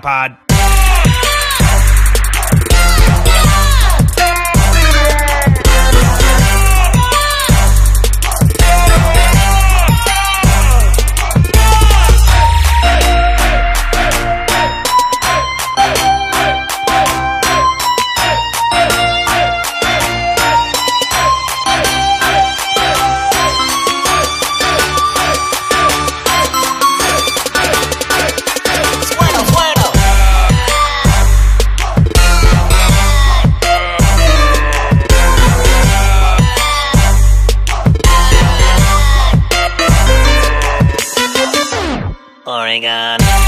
Pod. Oregon.